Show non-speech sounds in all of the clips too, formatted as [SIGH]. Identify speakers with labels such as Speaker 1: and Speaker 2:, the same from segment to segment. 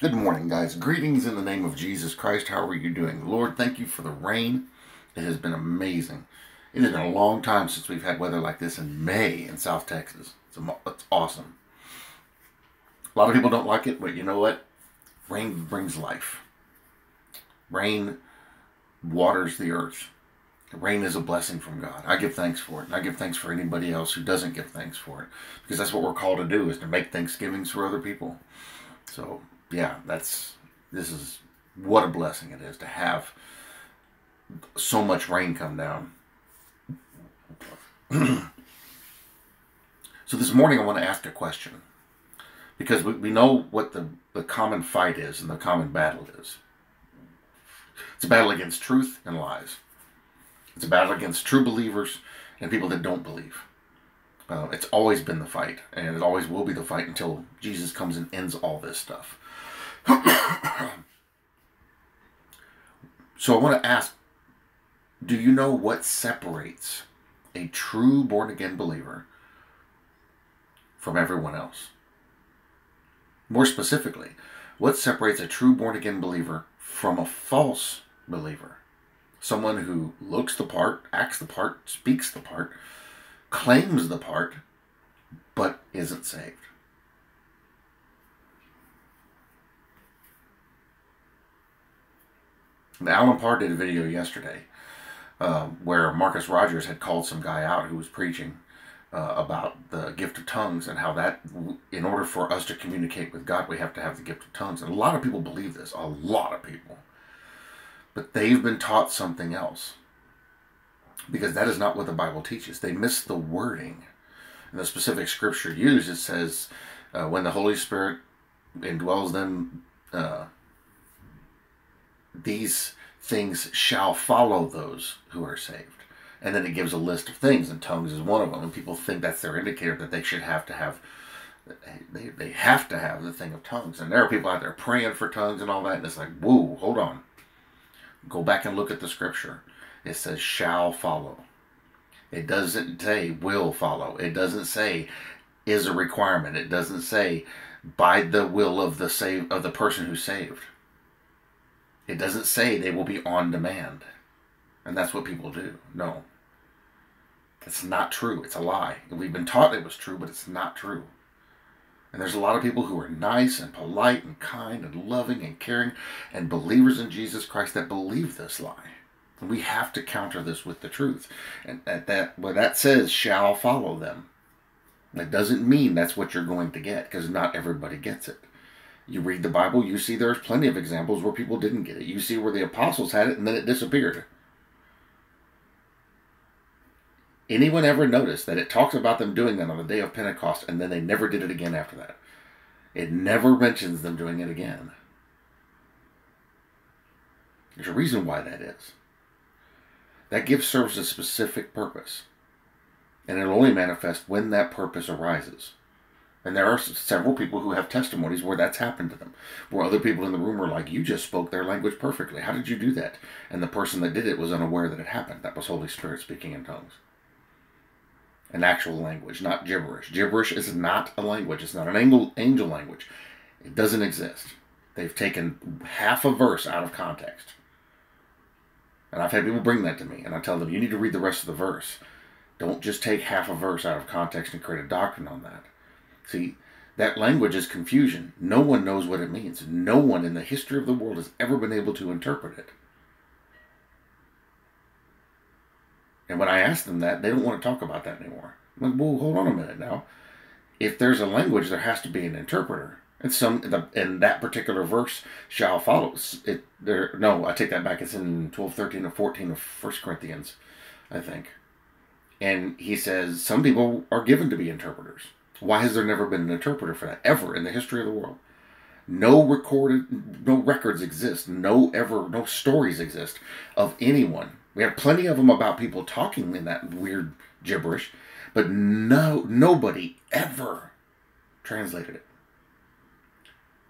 Speaker 1: Good morning, guys. Greetings in the name of Jesus Christ. How are you doing? Lord, thank you for the rain. It has been amazing. It has been a long time since we've had weather like this in May in South Texas. It's, it's awesome. A lot of people don't like it, but you know what? Rain brings life. Rain waters the earth. Rain is a blessing from God. I give thanks for it. And I give thanks for anybody else who doesn't give thanks for it. Because that's what we're called to do, is to make thanksgivings for other people. So, yeah, that's, this is, what a blessing it is to have so much rain come down. [CLEARS THROAT] so this morning I want to ask a question. Because we, we know what the, the common fight is and the common battle is. It's a battle against truth and lies. It's a battle against true believers and people that don't believe. Uh, it's always been the fight, and it always will be the fight until Jesus comes and ends all this stuff. [COUGHS] so I want to ask do you know what separates a true born again believer from everyone else? More specifically, what separates a true born again believer from a false believer? someone who looks the part, acts the part, speaks the part, claims the part, but isn't saved. Allen Parr did a video yesterday uh, where Marcus Rogers had called some guy out who was preaching uh, about the gift of tongues and how that, in order for us to communicate with God, we have to have the gift of tongues. And a lot of people believe this. A lot of people but they've been taught something else because that is not what the Bible teaches. They miss the wording. In the specific scripture used, it says, uh, when the Holy Spirit indwells them, uh, these things shall follow those who are saved. And then it gives a list of things, and tongues is one of them. And people think that's their indicator that they should have to have, they, they have to have the thing of tongues. And there are people out there praying for tongues and all that, and it's like, whoa, hold on. Go back and look at the scripture. It says shall follow. It doesn't say will follow. It doesn't say is a requirement. It doesn't say by the will of the save of the person who's saved. It doesn't say they will be on demand. And that's what people do. No. It's not true. It's a lie. We've been taught it was true, but it's not true. And there's a lot of people who are nice and polite and kind and loving and caring and believers in Jesus Christ that believe this lie. And we have to counter this with the truth. And at that what that says shall follow them. That doesn't mean that's what you're going to get, because not everybody gets it. You read the Bible, you see there's plenty of examples where people didn't get it. You see where the apostles had it and then it disappeared. Anyone ever notice that it talks about them doing that on the day of Pentecost and then they never did it again after that? It never mentions them doing it again. There's a reason why that is. That gift serves a specific purpose, and it'll only manifest when that purpose arises. And there are several people who have testimonies where that's happened to them, where other people in the room are like, You just spoke their language perfectly. How did you do that? And the person that did it was unaware that it happened. That was Holy Spirit speaking in tongues an actual language, not gibberish. Gibberish is not a language. It's not an angel, angel language. It doesn't exist. They've taken half a verse out of context. And I've had people bring that to me, and I tell them, you need to read the rest of the verse. Don't just take half a verse out of context and create a doctrine on that. See, that language is confusion. No one knows what it means. No one in the history of the world has ever been able to interpret it. And when I ask them that, they don't want to talk about that anymore. I'm like, well, hold on a minute now. If there's a language, there has to be an interpreter. And some, the, and that particular verse shall follow. It there. No, I take that back. It's in 12, 13, or 14 of First Corinthians, I think. And he says some people are given to be interpreters. Why has there never been an interpreter for that ever in the history of the world? No recorded, no records exist. No ever, no stories exist of anyone we have plenty of them about people talking in that weird gibberish, but no nobody ever translated it.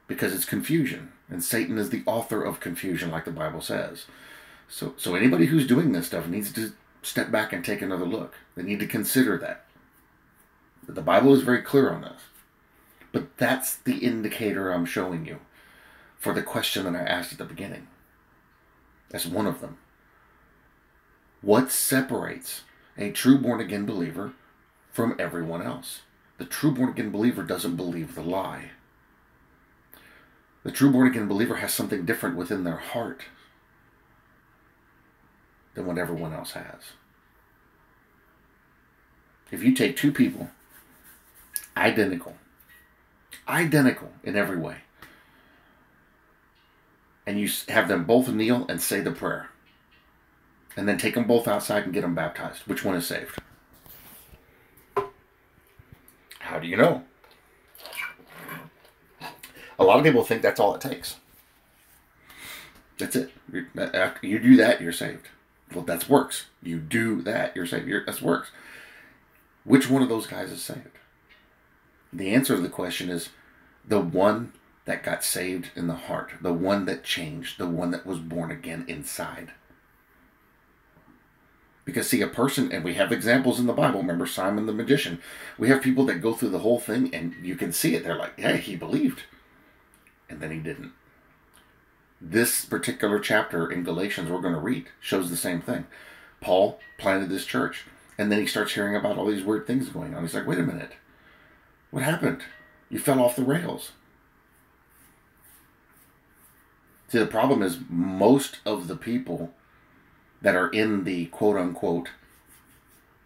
Speaker 1: Because it's confusion, and Satan is the author of confusion like the Bible says. So so anybody who's doing this stuff needs to step back and take another look. They need to consider that. The Bible is very clear on this. But that's the indicator I'm showing you. for the question that I asked at the beginning. That's one of them. What separates a true born again believer from everyone else? The true born again believer doesn't believe the lie. The true born again believer has something different within their heart than what everyone else has. If you take two people, identical, identical in every way, and you have them both kneel and say the prayer, and then take them both outside and get them baptized, which one is saved? How do you know? A lot of people think that's all it takes. That's it. Uh, after you do that, you're saved. Well, that's works. You do that, you're saved. You're, that's works. Which one of those guys is saved? The answer to the question is the one that got saved in the heart, the one that changed, the one that was born again inside. Because, see, a person, and we have examples in the Bible. Remember Simon the magician? We have people that go through the whole thing and you can see it. They're like, hey, he believed. And then he didn't. This particular chapter in Galatians we're going to read shows the same thing. Paul planted this church, and then he starts hearing about all these weird things going on. He's like, wait a minute. What happened? You fell off the rails. See, the problem is most of the people that are in the quote unquote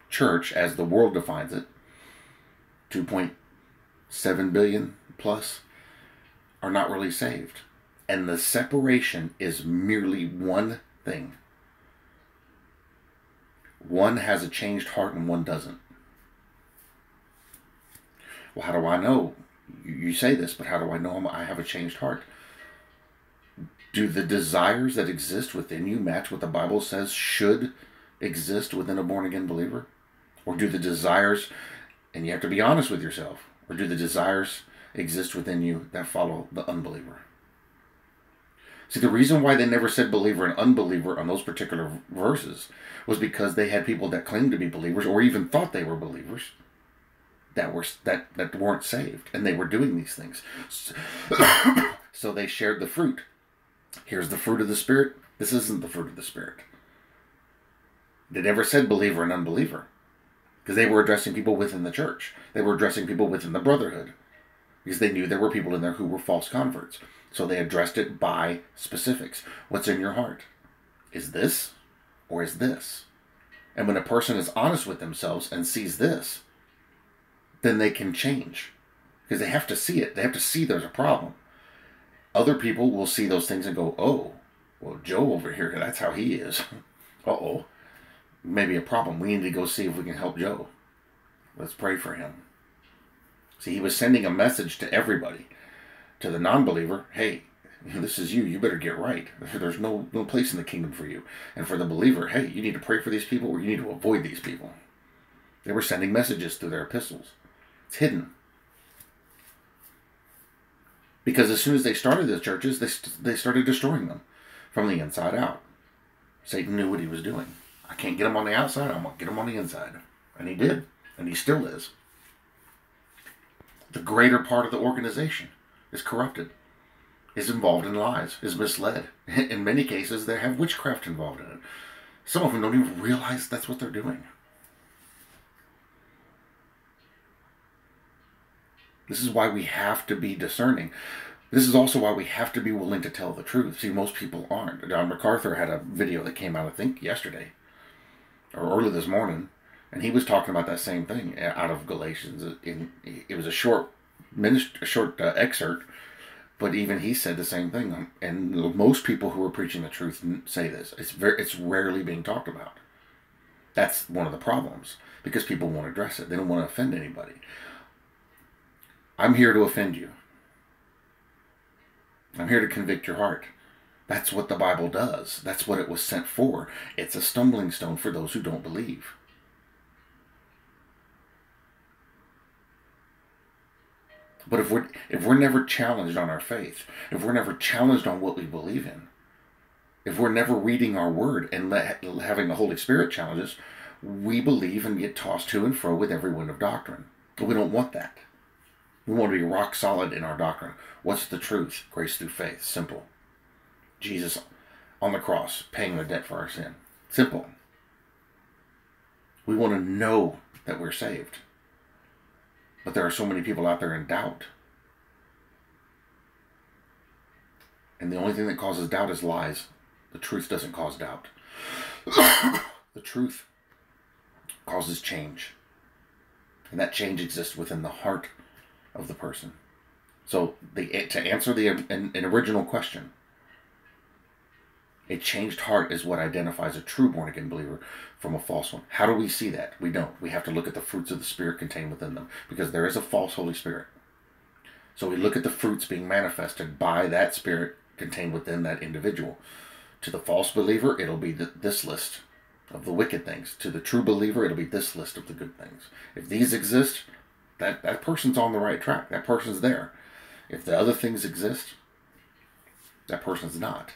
Speaker 1: church, as the world defines it, 2.7 billion plus, are not really saved. And the separation is merely one thing one has a changed heart and one doesn't. Well, how do I know? You say this, but how do I know I have a changed heart? Do the desires that exist within you match what the Bible says should exist within a born again believer? Or do the desires, and you have to be honest with yourself, or do the desires exist within you that follow the unbeliever? See, the reason why they never said believer and unbeliever on those particular verses was because they had people that claimed to be believers or even thought they were believers that were that that weren't saved and they were doing these things. [COUGHS] so they shared the fruit. Here's the fruit of the spirit. This isn't the fruit of the spirit. They never said believer and unbeliever because they were addressing people within the church. They were addressing people within the brotherhood because they knew there were people in there who were false converts. So they addressed it by specifics. What's in your heart? Is this or is this? And when a person is honest with themselves and sees this, then they can change because they have to see it. They have to see there's a problem. Other people will see those things and go, oh, well, Joe over here, that's how he is. [LAUGHS] uh oh, maybe a problem. We need to go see if we can help Joe. Let's pray for him. See, he was sending a message to everybody to the non-believer, hey, this is you. You better get right. There's no no place in the kingdom for you. And for the believer, hey, you need to pray for these people, or you need to avoid these people. They were sending messages through their epistles. It's hidden. Because as soon as they started the churches, they, they started destroying them from the inside out. Satan knew what he was doing. I can't get him on the outside. I'm going to get him on the inside. And he did. And he still is. The greater part of the organization is corrupted, is involved in lies, is misled. [LAUGHS] In many cases, they have witchcraft involved in it. Some of them don't even realize that's what they're doing. This is why we have to be discerning. This is also why we have to be willing to tell the truth. See, most people aren't. John MacArthur had a video that came out, I think, yesterday or early this morning, and he was talking about that same thing out of Galatians. It was a short minister, a short uh, excerpt, but even he said the same thing. Um, and most people who are preaching the truth say this. It's very, it's rarely being talked about. That's one of the problems because people won't address it. They don't want to offend anybody. I'm here to offend you. I'm here to convict your heart. That's what the Bible does. That's what it was sent for. It's a stumbling stone for those who don't believe. But if we're if we're never challenged on our faith, if we're never challenged on what we believe in, if we're never reading our word and let, having the Holy Spirit challenges, we believe and get tossed to and fro with every wind of doctrine. But we don't want that. We want to be rock solid in our doctrine. What's the truth? Grace through faith. Simple. Jesus on the cross, paying the debt for our sin. Simple. We want to know that we're saved. But there are so many people out there in doubt. And the only thing that causes doubt is lies. The truth doesn't cause doubt. [COUGHS] the truth causes change. And that change exists within the heart of the person. So the, to answer the an, an original question, a changed heart is what identifies a true born again believer from a false one. How do we see that? We don't. We have to look at the fruits of the Spirit contained within them because there is a false Holy Spirit. So we look at the fruits being manifested by that Spirit contained within that individual. To the false believer, it'll be this list of the wicked things. To the true believer, it'll be this list of the good things. If these exist, that, that person's on the right track. That person's there. If the other things exist, that person's not.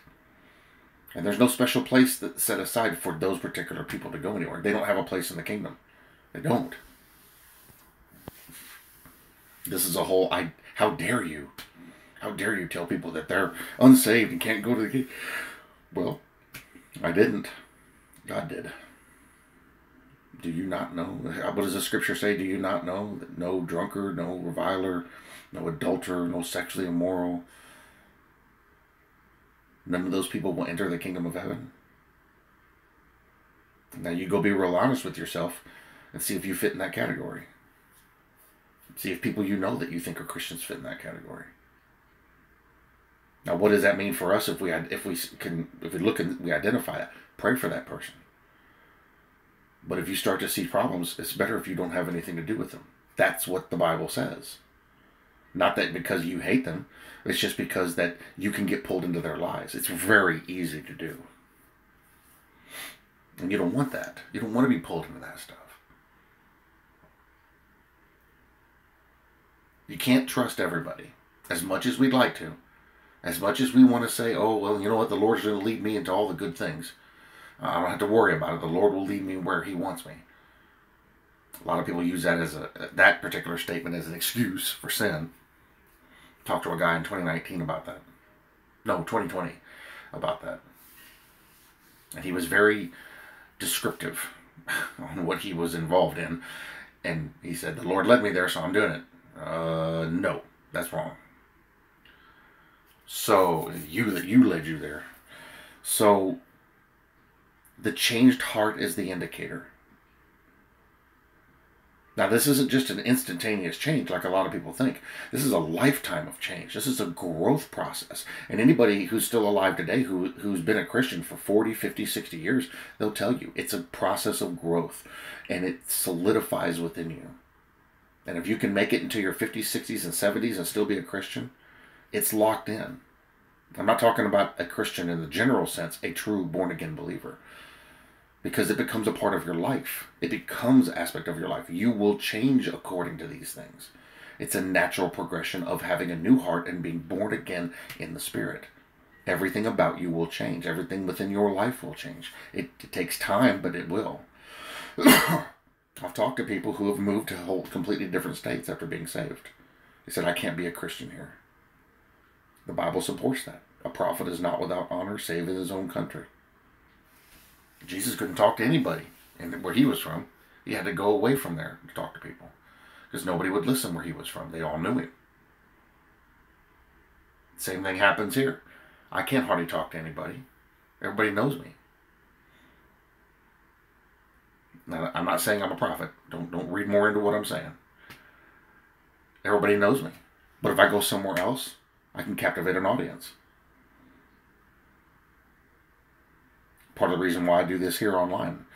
Speaker 1: And there's no special place that's set aside for those particular people to go anywhere. They don't have a place in the kingdom. They don't. This is a whole I how dare you? How dare you tell people that they're unsaved and can't go to the kingdom? Well, I didn't. God did. Do you not know? What does the scripture say? Do you not know that no drunkard, no reviler, no adulterer, no sexually immoral, None of those people will enter the kingdom of heaven. Now you go be real honest with yourself and see if you fit in that category. See if people you know that you think are Christians fit in that category. Now, what does that mean for us if we had if we can if we look and we identify it? Pray for that person. But if you start to see problems, it's better if you don't have anything to do with them. That's what the Bible says. Not that because you hate them, it's just because that you can get pulled into their lies. It's very easy to do. And you don't want that. You don't want to be pulled into that stuff. You can't trust everybody as much as we'd like to. As much as we want to say, oh, well, you know what, the Lord's going to lead me into all the good things. I don't have to worry about it. The Lord will lead me where He wants me. A lot of people use that as a that particular statement as an excuse for sin talked to a guy in 2019 about that. No, 2020 about that. And he was very descriptive [LAUGHS] on what he was involved in. And he said, The Lord led me there, so I'm doing it. Uh, no, that's wrong. So, you that you led you there. So, the changed heart is the indicator. Now, this isn't just an instantaneous change like a lot of people think. This is a lifetime of change. This is a growth process. And anybody who's still alive today who, who's been a Christian for 40, 50, 60 years, they'll tell you it's a process of growth and it solidifies within you. And if you can make it into your 50s, 60s, and 70s and still be a Christian, it's locked in. I'm not talking about a Christian in the general sense, a true born again believer because it becomes a part of your life. It becomes aspect of your life. You will change according to these things. It's a natural progression of having a new heart and being born again in the spirit. Everything about you will change. Everything within your life will change. It, it takes time, but it will. [COUGHS] I've talked to people who have moved to whole completely different states after being saved. They said, I can't be a Christian here. The Bible supports that. A prophet is not without honor save in his own country. Jesus couldn't talk to anybody and where he was from. He had to go away from there to talk to people because nobody would listen where he was from. They all knew him. Same thing happens here. I can't hardly talk to anybody. Everybody knows me. Now, I'm not saying I'm a prophet. Don't don't read more into what I'm saying. Everybody knows me. But if I go somewhere else, I can captivate an audience. Part of the reason why I do this here online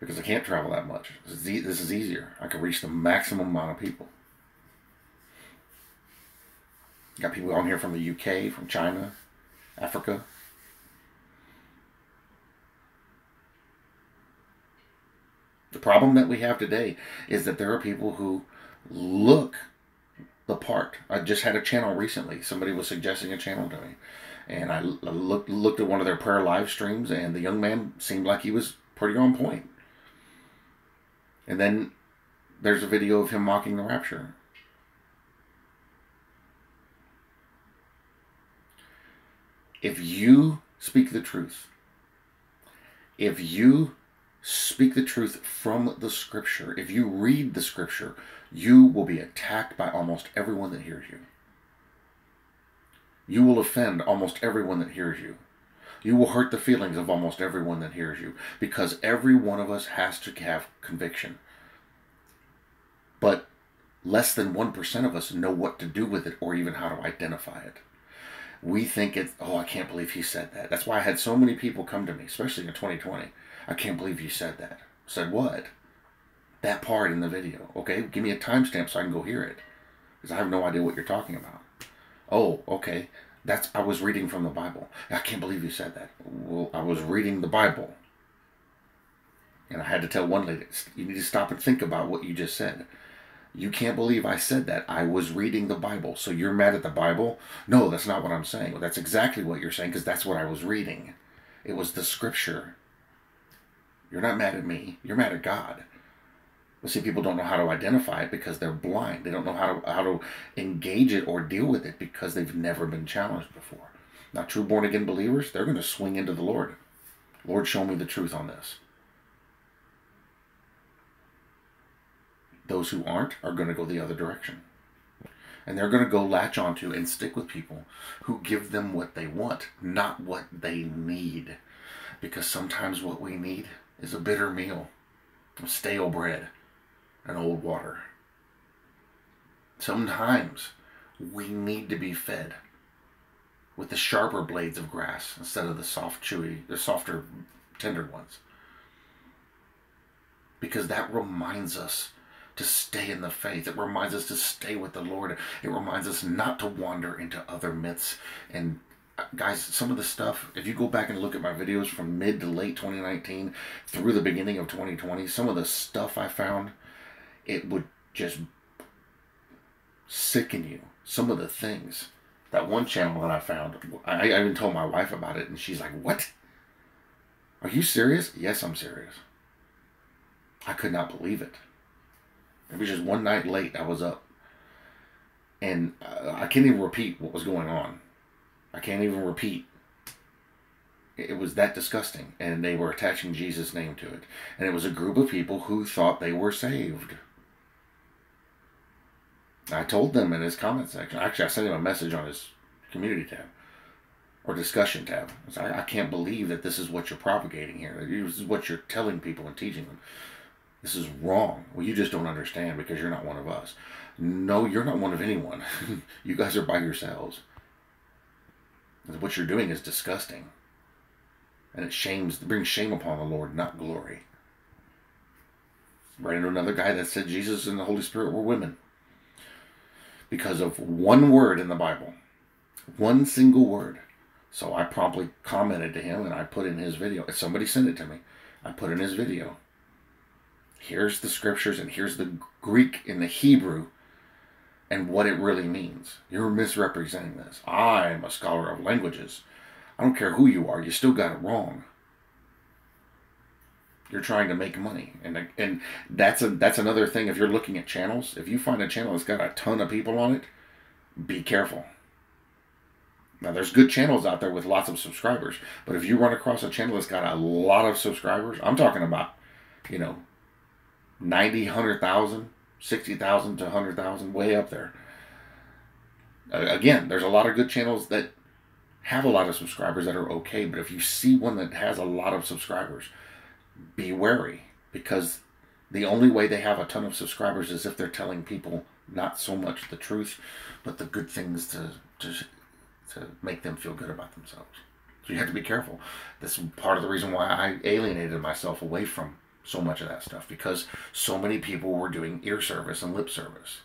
Speaker 1: because I can't travel that much. This is, easier. I can reach the maximum amount of people. Got people on here from the UK, from China, Africa. The problem that we have today is that there are people who look the part. I just had a channel recently. Somebody was suggesting a channel to me and I looked looked at one of their prayer live streams, and the young man seemed like he was pretty on point. And then there's a video of him mocking the rapture. If you speak the truth, if you speak the truth from the scripture, if you read the scripture, you will be attacked by almost everyone that hears you. You will offend almost everyone that hears you. You will hurt the feelings of almost everyone that hears you because every one of us has to have conviction. But less than 1% of us know what to do with it or even how to identify it. We think it, oh, I can't believe he said that. That's why I had so many people come to me, especially in 2020. I can't believe you said that. Said, what? That part in the video. Okay, give me a timestamp so I can go hear it. Because I have no idea what you're talking about. Oh, okay. That's I was reading from the Bible. I can't believe you said that. Well, I was reading the Bible. And I had to tell one lady, you need to stop and think about what you just said. You can't believe I said that. I was reading the Bible. So you're mad at the Bible? No, that's not what I'm saying. Well, that's exactly what you're saying because that's what I was reading. It was the scripture. You're not mad at me. You're mad at God. See, people don't know how to identify it because they're blind. They don't know how to how to engage it or deal with it because they've never been challenged before. Now, true born again believers, they're going to swing into the Lord. Lord, show me the truth on this. Those who aren't are going to go the other direction. And they're going to go latch onto and stick with people who give them what they want, not what they need. Because sometimes what we need is a bitter meal, stale bread, and old water. Sometimes we need to be fed with the sharper blades of grass instead of the soft, chewy, the softer, tender ones. Because that reminds us to stay in the faith. It reminds us to stay with the Lord. It reminds us not to wander into other myths. And uh, guys, some of the stuff, if you go back and look at my videos from mid to late 2019 through the beginning of 2020, some of the stuff I found it would just sicken you. Some of the things. That one channel that I found, I, I even told my wife about it, and she's like, What? Are you serious? Yes, I'm serious. I could not believe it. It was just one night late, I was up. And uh, I can't even repeat what was going on. I can't even repeat. It was that disgusting. And they were attaching Jesus' name to it. And it was a group of people who thought they were saved. I told them in his comment section. Actually, I sent him a message on his community tab or discussion tab. I, I, can't believe that this is what you're propagating here. This is what you're telling people and teaching them. This is wrong. Well, you just don't understand because you're not one of us. No, you're not one of anyone. [LAUGHS] you guys are by yourselves. What you're doing is disgusting. And it shames, brings shame upon the Lord, not glory. Right into another guy that said Jesus and the Holy Spirit were women because of one word in the Bible. One single word. So I promptly commented to him and I put in his video. Somebody sent it to me. I put in his video. Here's the scriptures and here's the Greek in the Hebrew and what it really means. You're misrepresenting this. I'm a scholar of languages. I don't care who you are, you still got it wrong. You're trying to make money, and and that's a that's another thing. If you're looking at channels, if you find a channel that's got a ton of people on it, be careful. Now, there's good channels out there with lots of subscribers, but if you run across a channel that's got a lot of subscribers, I'm talking about, you know, 90, 100,000, 60,000 to 100,000, way up there. Again, there's a lot of good channels that have a lot of subscribers that are okay, but if you see one that has a lot of subscribers, be wary because the only way they have a ton of subscribers is if they're telling people not so much the truth, but the good things to to to make them feel good about themselves. So you have to be careful. That's part of the reason why I alienated myself away from so much of that stuff because so many people were doing ear service and lip service.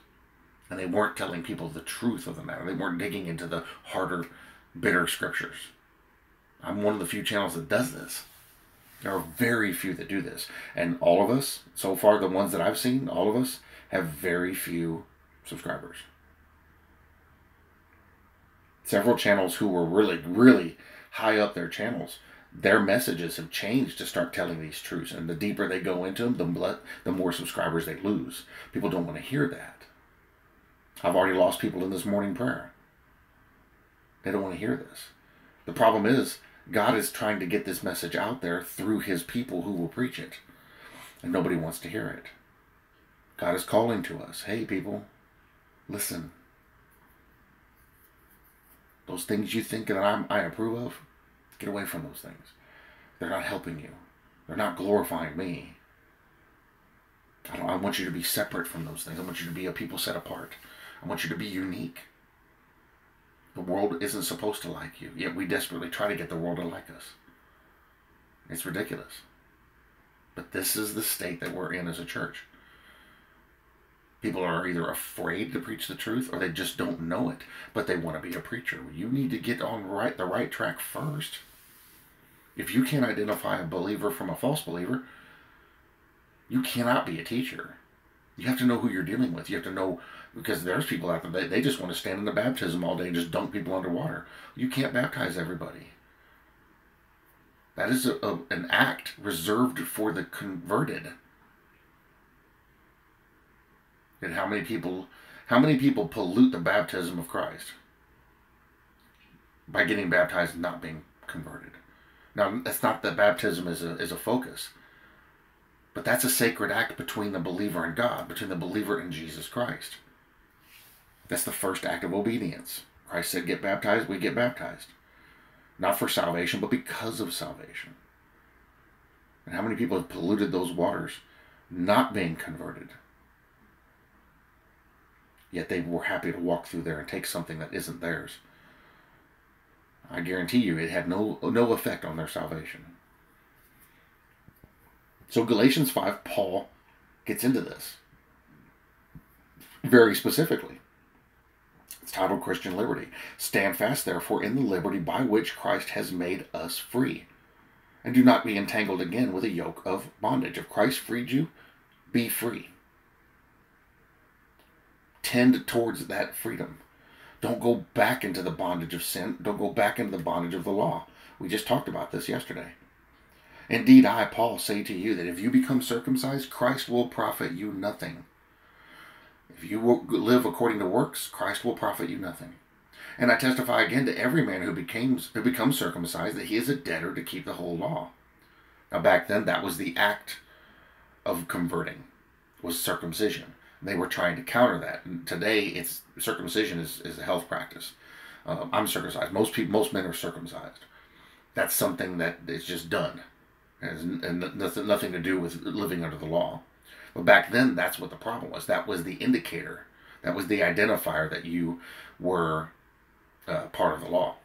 Speaker 1: And they weren't telling people the truth of the matter. They weren't digging into the harder, bitter scriptures. I'm one of the few channels that does this. There are very few that do this. And all of us, so far, the ones that I've seen, all of us have very few subscribers. Several channels who were really, really high up their channels, their messages have changed to start telling these truths. And the deeper they go into them, the, the more subscribers they lose. People don't want to hear that. I've already lost people in this morning prayer. They don't want to hear this. The problem is, God is trying to get this message out there through his people who will preach it. And nobody wants to hear it. God is calling to us hey, people, listen. Those things you think that I'm, I approve of, get away from those things. They're not helping you, they're not glorifying me. I, I want you to be separate from those things. I want you to be a people set apart. I want you to be unique. The world isn't supposed to like you, yet we desperately try to get the world to like us. It's ridiculous. But this is the state that we're in as a church. People are either afraid to preach the truth or they just don't know it, but they want to be a preacher. You need to get on right the right track first. If you can't identify a believer from a false believer, you cannot be a teacher. You have to know who you're dealing with. You have to know because there's people out there they, they just want to stand in the baptism all day and just dunk people underwater. You can't baptize everybody. That is a, a, an act reserved for the converted. And how many people how many people pollute the baptism of Christ by getting baptized and not being converted? Now that's not that baptism is a is a focus. But that's a sacred act between the believer and God, between the believer and Jesus Christ. That's the first act of obedience. Christ said, Get baptized, we get baptized. Not for salvation, but because of salvation. And how many people have polluted those waters not being converted? Yet they were happy to walk through there and take something that isn't theirs. I guarantee you it had no, no effect on their salvation. So Galatians 5, Paul gets into this very specifically. It's titled Christian Liberty. Stand fast, therefore, in the liberty by which Christ has made us free. And do not be entangled again with a yoke of bondage. If Christ freed you, be free. Tend towards that freedom. Don't go back into the bondage of sin. Don't go back into the bondage of the law. We just talked about this yesterday. Indeed, I, Paul, say to you that if you become circumcised, Christ will profit you nothing. If you live according to works, Christ will profit you nothing. And I testify again to every man who becomes who becomes circumcised that he is a debtor to keep the whole law. Now back then that was the act of converting was circumcision. They were trying to counter that. Today it's circumcision is, is a health practice. Um, I'm circumcised. Most people most men are circumcised. That's something that is just done has nothing, nothing to do with living under the law. But back then, that's what the problem was. That was the indicator. That was the identifier that you were uh, part of the law.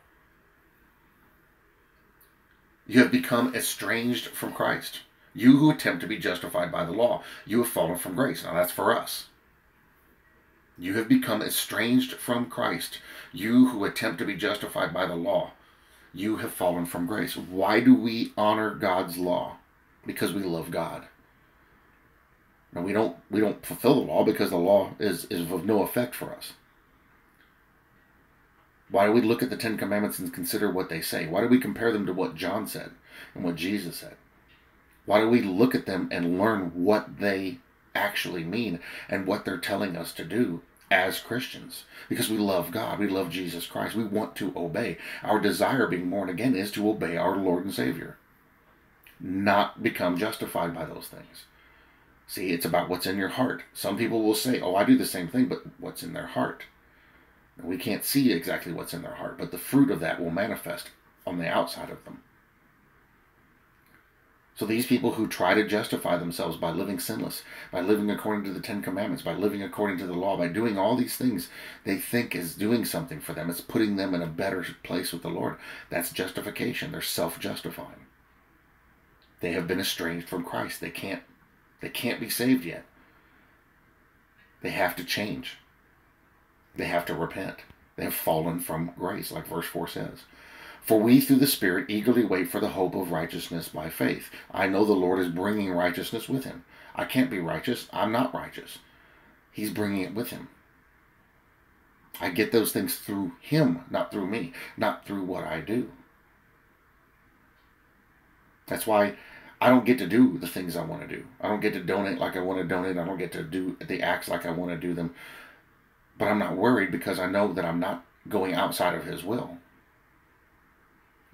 Speaker 1: You have become estranged from Christ. You who attempt to be justified by the law, you have fallen from grace. Now that's for us. You have become estranged from Christ. You who attempt to be justified by the law, you have fallen from grace. Why do we honor God's law? Because we love God. And we don't we don't fulfill the law because the law is, is of no effect for us. Why do we look at the Ten Commandments and consider what they say? Why do we compare them to what John said and what Jesus said? Why do we look at them and learn what they actually mean and what they're telling us to do as Christians because we love God, we love Jesus Christ, we want to obey. Our desire, being born again, is to obey our Lord and Savior, not become justified by those things. See, it's about what's in your heart. Some people will say, Oh, I do the same thing, but what's in their heart? We can't see exactly what's in their heart, but the fruit of that will manifest on the outside of them. So these people who try to justify themselves by living sinless, by living according to the Ten Commandments, by living according to the law, by doing all these things they think is doing something for them, it's putting them in a better place with the Lord. That's justification. They're self-justifying. They have been estranged from Christ. They can't they can't be saved yet. They have to change. They have to repent. They have fallen from grace, like verse 4 says. For we through the Spirit eagerly wait for the hope of righteousness by faith. I know the Lord is bringing righteousness with him. I can't be righteous. I'm not righteous. He's bringing it with him. I get those things through him, not through me, not through what I do. That's why I don't get to do the things I want to do. I don't get to donate like I want to donate. I don't get to do the acts like I want to do them. But I'm not worried because I know that I'm not going outside of his will.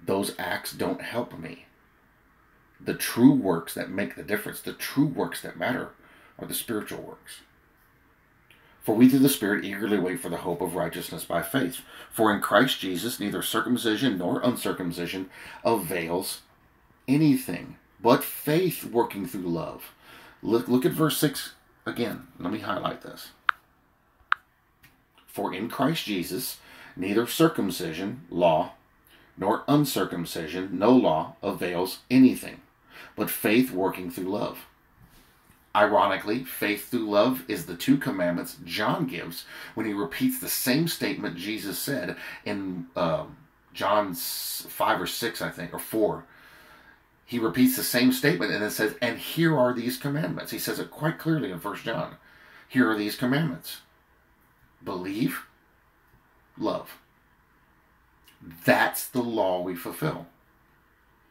Speaker 1: those acts don't help me. The true works that make the difference, the true works that matter, are the spiritual works. For we through the Spirit eagerly wait for the hope of righteousness by faith. For in Christ Jesus neither circumcision nor uncircumcision avails anything, but faith working through love. Look, look at verse 6 again. Let me highlight this. For in Christ Jesus neither circumcision, law, nor uncircumcision, no law, avails anything, but faith working through love. Ironically, faith through love is the two commandments John gives when he repeats the same statement Jesus said in uh, John 5 or 6, I think, or 4. He repeats the same statement and then says, And here are these commandments. He says it quite clearly in 1 John. Here are these commandments believe, love. That's the law we fulfill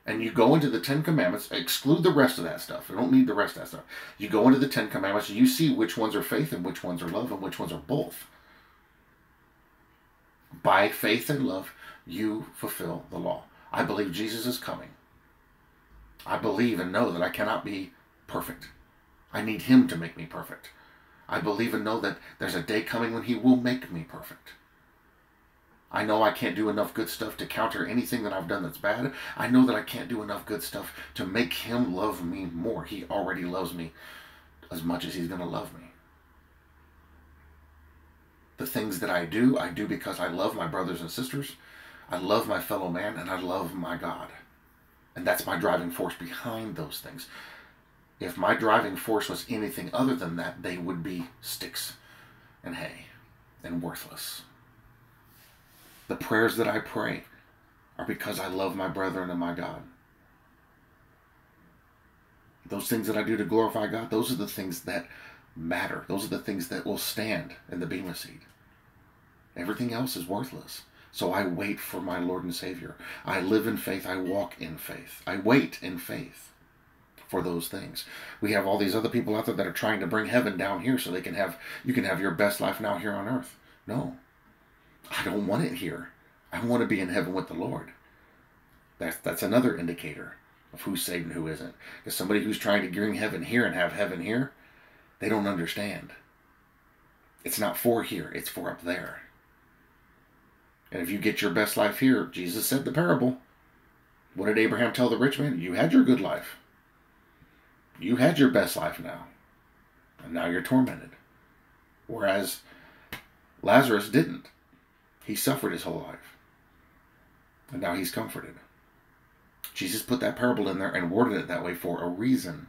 Speaker 1: and you go into the Ten Commandments, exclude the rest of that stuff. I don't need the rest of that stuff. You go into the Ten Commandments, you see which ones are faith and which ones are love and which ones are both. By faith and love, you fulfill the law. I believe Jesus is coming. I believe and know that I cannot be perfect. I need Him to make me perfect. I believe and know that there's a day coming when He will make me perfect. I know I can't do enough good stuff to counter anything that I've done that's bad. I know that I can't do enough good stuff to make him love me more. He already loves me as much as he's going to love me. The things that I do, I do because I love my brothers and sisters. I love my fellow man and I love my God. And that's my driving force behind those things. If my driving force was anything other than that, they would be sticks and hay and worthless. The prayers that I pray are because I love my brethren and my God. Those things that I do to glorify God, those are the things that matter. Those are the things that will stand in the Bema seat. Everything else is worthless. So I wait for my Lord and Savior. I live in faith. I walk in faith. I wait in faith for those things. We have all these other people out there that are trying to bring heaven down here so they can have you can have your best life now here on earth. No. I don't want it here. I want to be in heaven with the Lord. That's that's another indicator of who's saved and who isn't. Because somebody who's trying to bring heaven here and have heaven here, they don't understand. It's not for here, it's for up there. And if you get your best life here, Jesus said the parable. What did Abraham tell the rich man? You had your good life. You had your best life now. And now you're tormented. Whereas Lazarus didn't. He suffered his whole life. And now he's comforted. Jesus put that parable in there and worded it that way for a reason.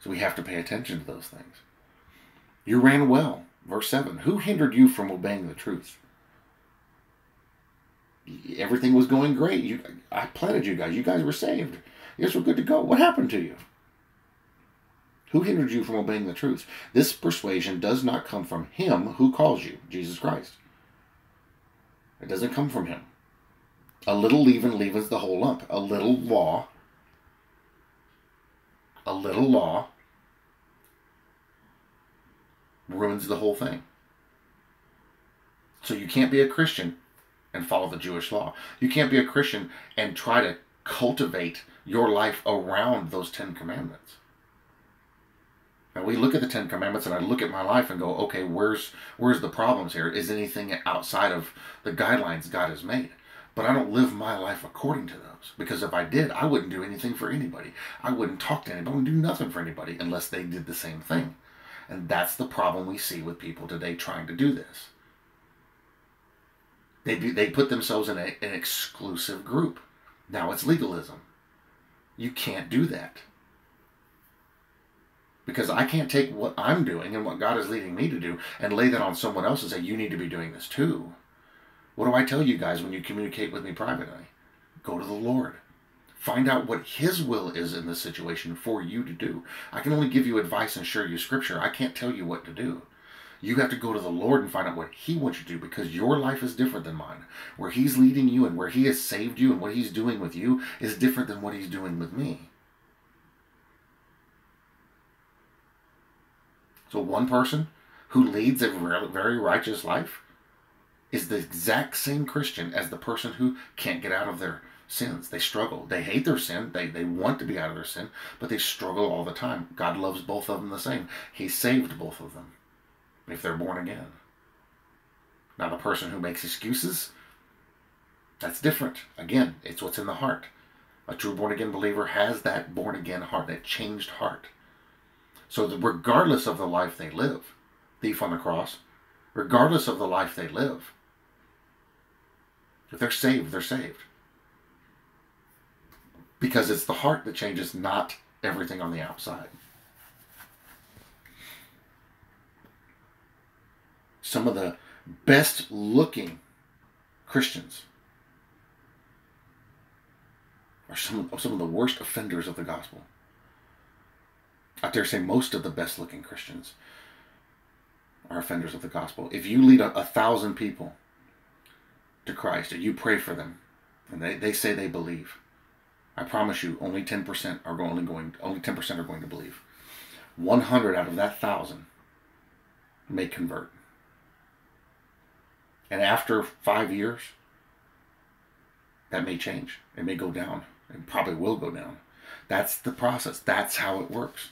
Speaker 1: So we have to pay attention to those things. You ran well. Verse 7 Who hindered you from obeying the truth? Everything was going great. You, I planted you guys. You guys were saved. You guys were good to go. What happened to you? Who hindered you from obeying the truth? This persuasion does not come from him who calls you, Jesus Christ. It doesn't come from him. A little leaven leavens the whole lump. A little law, a little law ruins the whole thing. So you can't be a Christian and follow the Jewish law. You can't be a Christian and try to cultivate your life around those Ten Commandments. And we look at the Ten Commandments, and I look at my life and go, okay, where's where's the problems here? Is anything outside of the guidelines God has made? But I don't live my life according to those because if I did, I wouldn't do anything for anybody. I wouldn't talk to anybody. I wouldn't do nothing for anybody unless they did the same thing. And that's the problem we see with people today trying to do this. They do, they put themselves in a, an exclusive group. Now it's legalism. You can't do that because I can't take what I'm doing and what God is leading me to do and lay that on someone else and say, you need to be doing this too. What do I tell you guys when you communicate with me privately? Go to the Lord. Find out what His will is in this situation for you to do. I can only give you advice and share you scripture. I can't tell you what to do. You have to go to the Lord and find out what He wants you to do because your life is different than mine. Where He's leading you and where He has saved you and what He's doing with you is different than what He's doing with me. So one person who leads a very righteous life is the exact same Christian as the person who can't get out of their sins. They struggle. They hate their sin. They, they want to be out of their sin, but they struggle all the time. God loves both of them the same. He saved both of them if they're born again. Now, the person who makes excuses, that's different. Again, it's what's in the heart. A true born again believer has that born again heart, that changed heart. So, that regardless of the life they live, thief on the cross, regardless of the life they live, if they're saved, they're saved. Because it's the heart that changes, not everything on the outside. Some of the best looking Christians are some of, some of the worst offenders of the gospel. I dare say most of the best looking Christians are offenders of the gospel. If you lead a, a thousand people to Christ and you pray for them and they, they say they believe, I promise you only 10% are only going only 10% are going to believe. 100 out of that thousand may convert. And after five years, that may change. It may go down. It probably will go down. That's the process. That's how it works.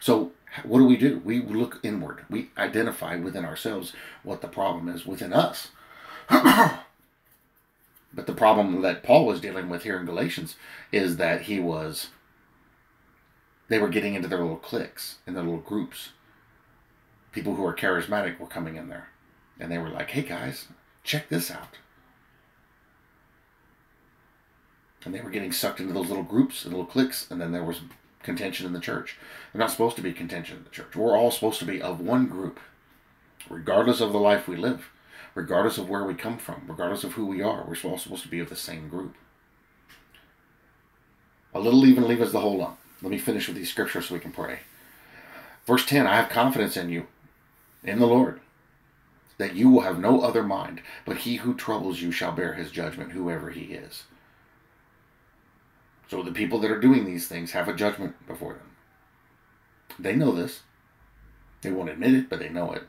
Speaker 1: So, what do we do? We look inward. We identify within ourselves what the problem is within us. [COUGHS] but the problem that Paul was dealing with here in Galatians is that he was, they were getting into their little cliques, in their little groups people who are charismatic were coming in there. And they were like, hey guys, check this out. And they were getting sucked into those little groups and little cliques, and then there was contention in the church. They're not supposed to be contention in the church. We're all supposed to be of one group, regardless of the life we live, regardless of where we come from, regardless of who we are. We're all supposed to be of the same group. A little leaven leavens the whole lump. Let me finish with these scriptures so we can pray. Verse 10 I have confidence in you in the Lord, that you will have no other mind, but he who troubles you shall bear his judgment, whoever he is. So the people that are doing these things have a judgment before them. They know this. They won't admit it, but they know it.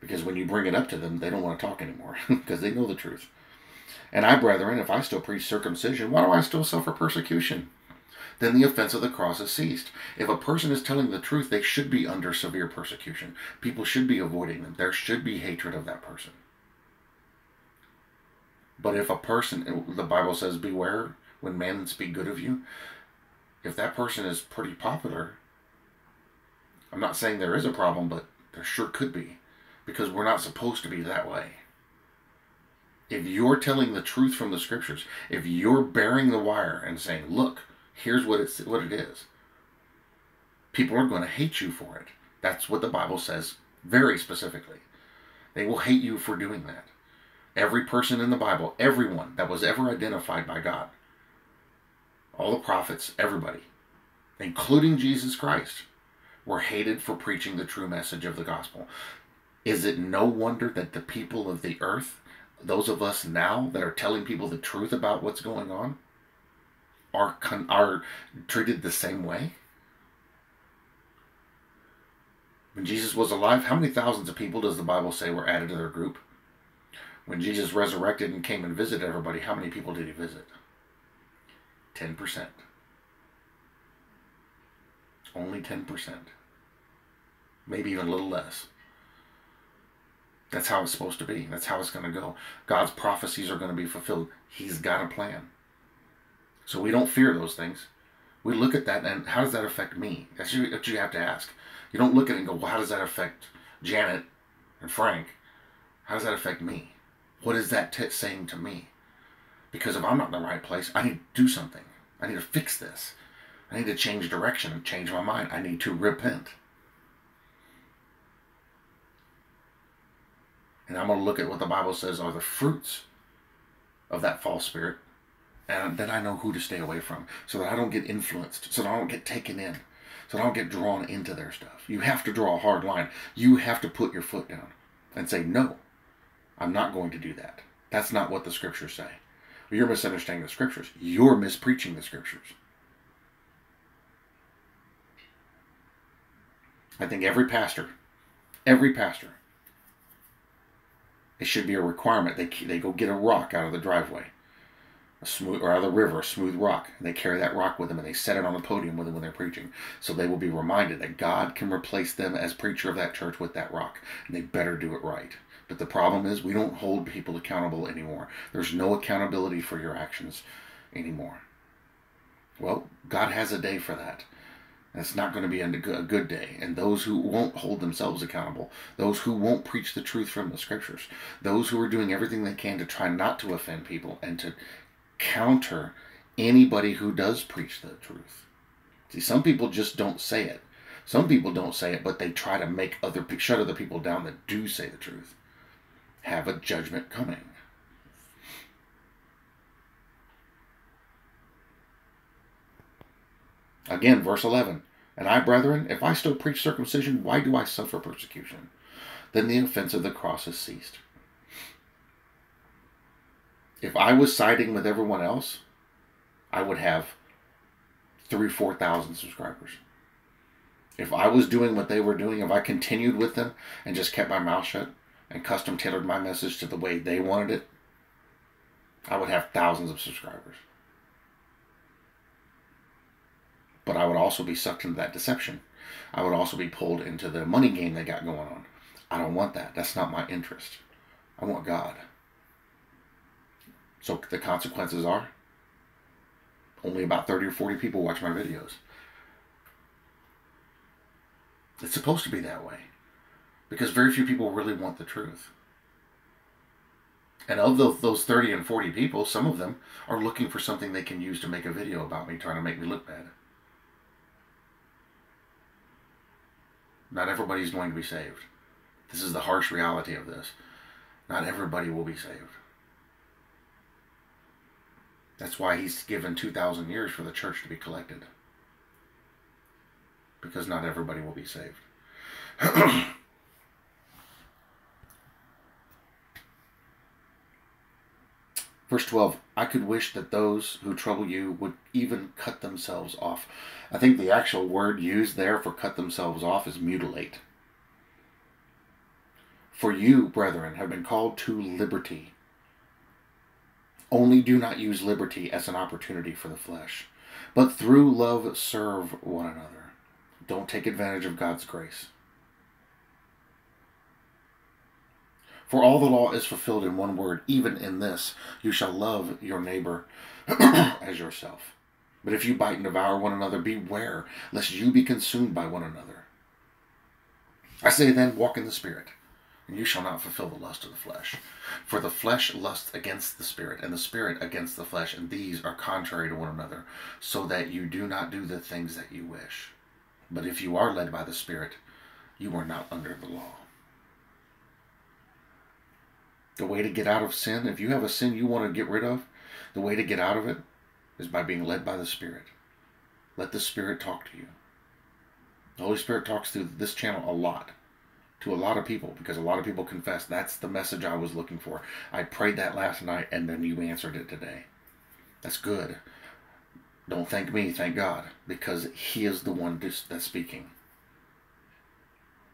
Speaker 1: Because when you bring it up to them, they don't want to talk anymore [LAUGHS] because they know the truth. And I, brethren, if I still preach circumcision, why do I still suffer persecution? Then the offense of the cross is ceased. If a person is telling the truth, they should be under severe persecution. People should be avoiding them. There should be hatred of that person. But if a person, the Bible says, beware when men speak good of you, if that person is pretty popular, I'm not saying there is a problem, but there sure could be. Because we're not supposed to be that way. If you're telling the truth from the scriptures, if you're bearing the wire and saying, look, here's what it's what it is. People are going to hate you for it. That's what the Bible says very specifically. They will hate you for doing that. Every person in the Bible, everyone that was ever identified by God, all the prophets, everybody, including Jesus Christ, were hated for preaching the true message of the gospel. Is it no wonder that the people of the earth, those of us now that are telling people the truth about what's going on, are are treated the same way? When Jesus was alive, how many thousands of people does the Bible say were added to their group? When Jesus resurrected and came and visited everybody, how many people did he visit? 10%. Only 10%. Maybe even a little less. That's how it's supposed to be. That's how it's going to go. God's prophecies are going to be fulfilled. He's got a plan. So we don't fear those things. We look at that and how does that affect me? That's what you have to ask. You don't look at it and go, well, how does that affect Janet and Frank? How does that affect me? What is that saying to me? Because if I'm not in the right place, I need to do something. I need to fix this. I need to change direction and change my mind. I need to repent. And I'm going to look at what the Bible says are the fruits of that false spirit and then I know who to stay away from so that I don't get influenced, so that I don't get taken in, so that I don't get drawn into their stuff. You have to draw a hard line. You have to put your foot down and say, no, I'm not going to do that. That's not what the scriptures say. You're misunderstanding the scriptures. You're mispreaching the scriptures. I think every pastor, every pastor It should be a requirement. They, they go get a rock out of the driveway, smooth or out of the river, smooth rock, and they carry that rock with them and they set it on the podium with them when they're preaching. So they will be reminded that God can replace them as preacher of that church with that rock, and they better do it right. But the problem is we don't hold people accountable anymore. There's no accountability for your actions anymore. Well, God has a day for that. It's not going to be a good day. And those who won't hold themselves accountable, those who won't preach the truth from the scriptures, those who are doing everything they can to try not to offend people and to counter anybody who does preach the truth. See, some people just don't say it. Some people don't say it, but they try to make other shut other people down that do say the truth. Have a judgment coming. Again, verse 11. And I, brethren, if I still preach circumcision, why do I suffer persecution? Then the offense of the cross has ceased. If I was siding with everyone else, I would have three, four thousand subscribers. If I was doing what they were doing, if I continued with them and just kept my mouth shut and custom tailored my message to the way they wanted it, I would have thousands of subscribers. but I would also be sucked into that deception. I would also be pulled into the money game they got going on. I don't want that. That's not my interest. I want God. So the consequences are only about 30 or 40 people watch my videos. It's supposed to be that way because very few people really want the truth. And of those, those 30 and 40 people, some of them are looking for something they can use to make a video about me, trying to make me look bad. Not everybody's going to be saved. This is the harsh reality of this. Not everybody will be saved. That's why he's given 2,000 years for the church to be collected. Because not everybody will be saved. [CLEARS THROAT] Verse 12 I could wish that those who trouble you would even cut themselves off. I think the actual word used there for cut themselves off is mutilate. For you, brethren, have been called to liberty. Only do not use liberty as an opportunity for the flesh, but through love serve one another. Don't take advantage of God's grace. For all the law is fulfilled in one word, even in this you shall love your neighbor [CLEARS THROAT] as yourself. But if you bite and devour one another, beware lest you be consumed by one another. I say then, walk in the Spirit, you shall not fulfill the lust of the flesh. For the flesh lusts against the Spirit, and the Spirit against the flesh, and these are contrary to one another, so that you do not do the things that you wish. But if you are led by the Spirit, you are not under the law. The way to get out of sin, if you have a sin you want to get rid of, the way to get out of it is by being led by the Spirit. Let the Spirit talk to you. The Holy Spirit talks through this channel a lot to a lot of people because a lot of people confess that's the message I was looking for. I prayed that last night and then you answered it today. That's good. Don't thank me, thank God, because He is the one that's speaking.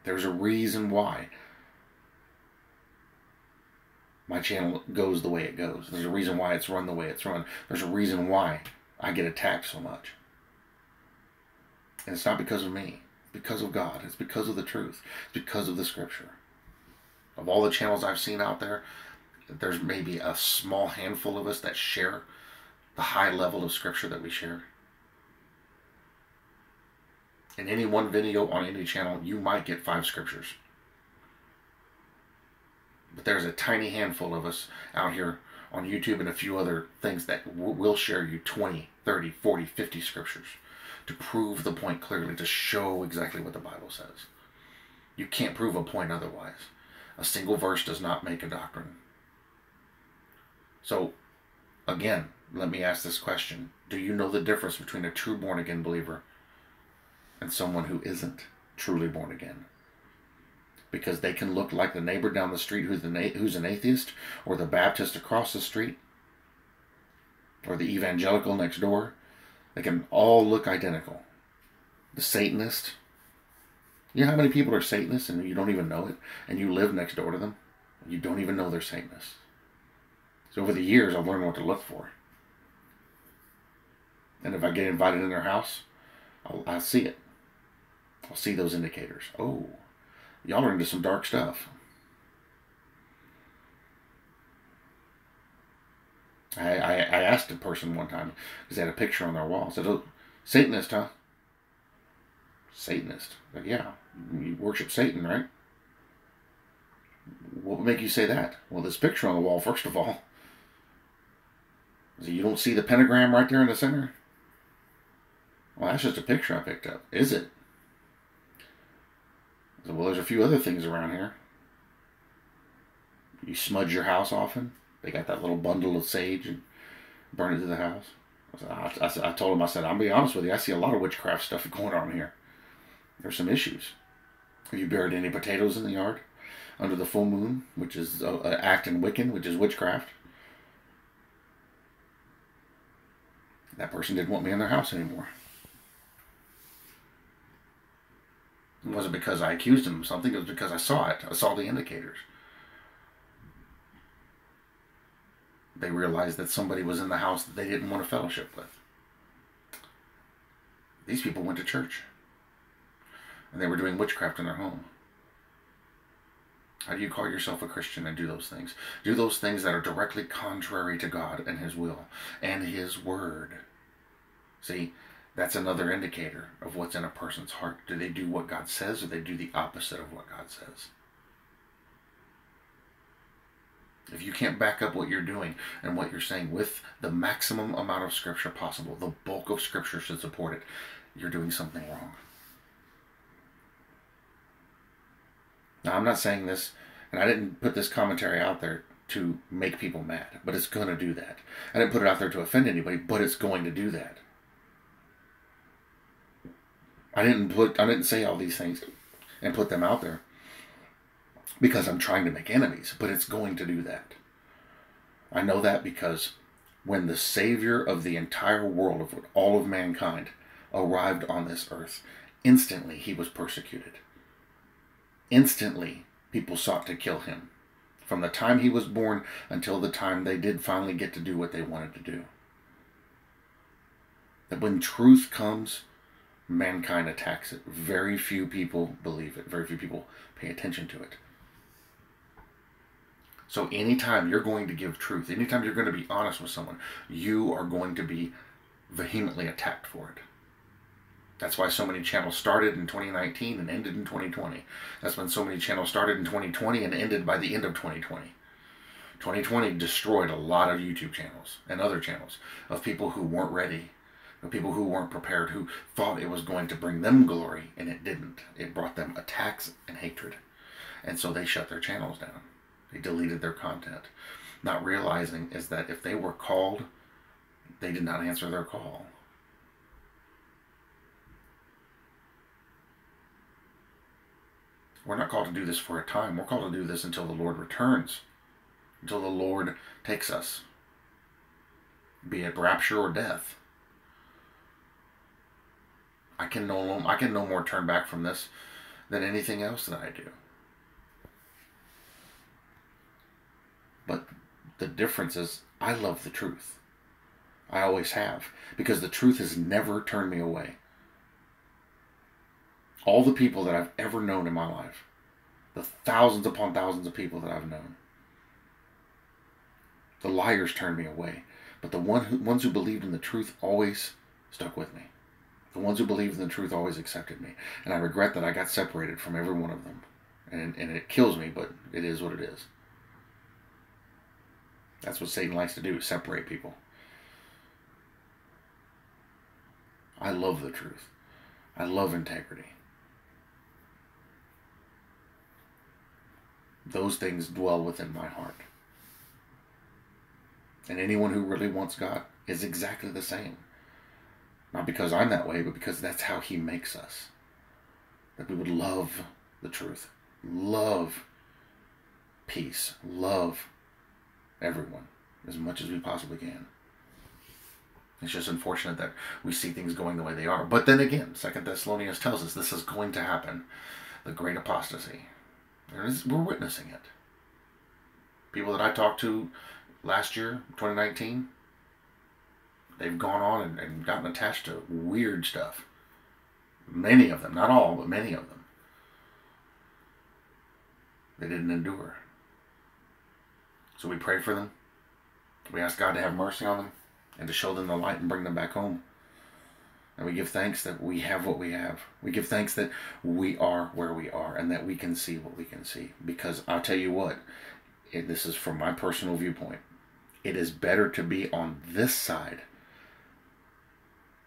Speaker 1: There's a reason why my channel goes the way it goes. There's a reason why it's run the way it's run. There's a reason why I get attacked so much. And it's not because of me. Because of God. It's because of the truth. It's because of the scripture. Of all the channels I've seen out there, there's maybe a small handful of us that share the high level of scripture that we share. In any one video on any channel, you might get five scriptures. But there's a tiny handful of us out here on YouTube and a few other things that will share you 20, 30, 40, 50 scriptures to prove the point clearly, to show exactly what the Bible says. You can't prove a point otherwise. A single verse does not make a doctrine. So, again, let me ask this question Do you know the difference between a true born again believer and someone who isn't truly born again? because they can look like the neighbor down the street who's, who's an atheist, or the Baptist across the street, or the evangelical next door. They can all look identical. The Satanist. You know how many people are Satanists and you don't even know it, and you live next door to them? You don't even know they're Satanists. So over the years, I've learned what to look for. And if I get invited in their house, I'll, I'll see it. I'll see those indicators. Oh, y'all are into some dark stuff. I, I, I asked a person one time because they had a picture on their wall. I said, oh, Satanist, huh? Satanist. Like, yeah, you worship Satan, right? What would make you say that? Well, this picture on the wall, first of all. You don't see the pentagram right there in the center? Well, that's just a picture I picked up. Is it? So, well, there's a few other things around here. You smudge your house often. They got that little bundle of sage and burn it to the house. I, I, I told him, I said, I'll be honest with you, I see a lot of witchcraft stuff going on here. There's some issues. Have you buried any potatoes in the yard under the full moon, which is uh, uh, act in Wiccan, which is witchcraft? That person didn't want me in their house anymore. It wasn't because I accused him of something, it was because I saw it. I saw the indicators. They realized that somebody was in the house that they didn't want to fellowship with. These people went to church. And they were doing witchcraft in their home. How do you call yourself a Christian and do those things? Do those things that are directly contrary to God and His will and His Word. See, that's another indicator of what's in a person's heart. Do they do what God says or they do the opposite of what God says? If you can't back up what you're doing and what you're saying with the maximum amount of scripture possible, the bulk of scripture should support it, you're doing something wrong. Now, I'm not saying this, and I didn't put this commentary out there to make people mad, but it's going to do that. I didn't put it out there to offend anybody, but it's going to do that. I didn't put I didn't say all these things and put them out there because I'm trying to make enemies, but it's going to do that. I know that because when the Savior of the entire world, of all of mankind, arrived on this earth, instantly he was persecuted. Instantly, people sought to kill him. From the time he was born until the time they did finally get to do what they wanted to do. That when truth comes, mankind attacks it. Very few people believe it. Very few people pay attention to it. So anytime you're going to give truth, anytime you're going to be honest with someone, you are going to be vehemently attacked for it. That's why so many channels started in 2019 and ended in 2020. That's when so many channels started in 2020 and ended by the end of 2020. 2020 destroyed a lot of YouTube channels and other channels of people who weren't ready the people who weren't prepared, who thought it was going to bring them glory, and it didn't. It brought them attacks and hatred. And so they shut their channels down. They deleted their content. Not realizing is that if they were called, they did not answer their call. We're not called to do this for a time. We're called to do this until the Lord returns, until the Lord takes us, be it rapture or death. I can no I can no more turn back from this than anything else that I do. But the difference is I love the truth. I always have because the truth has never turned me away. All the people that I've ever known in my life, the thousands upon thousands of people that I've known, the liars turned me away, but the one who, ones who believed in the truth always stuck with me. The ones who believed in the truth always accepted me. And I regret that I got separated from every one of them. And, and it kills me, but it is what it is. That's what Satan likes to do, separate people. I love the truth. I love integrity. Those things dwell within my heart. And anyone who really wants God is exactly the same. Not because I'm that way, but because that's how He makes us. That we would love the truth, love peace, love everyone as much as we possibly can. It's just unfortunate that we see things going the way they are. But then again, Second Thessalonians tells us this is going to happen. The great apostasy. We're witnessing it. People that I talked to last year, 2019, they've gone on and, and gotten attached to weird stuff. Many of them, not all, but many of them. They didn't endure. So we pray for them. We ask God to have mercy on them and to show them the light and bring them back home. And we give thanks that we have what we have. We give thanks that we are where we are and that we can see what we can see. Because I'll tell you what, it, this is from my personal viewpoint. It is better to be on this side